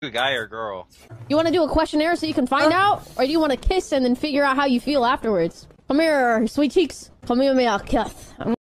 A guy or girl? You want to do a questionnaire so you can find out? Or do you want to kiss and then figure out how you feel afterwards? Come here, sweet cheeks. Come here, me, I'll kiss.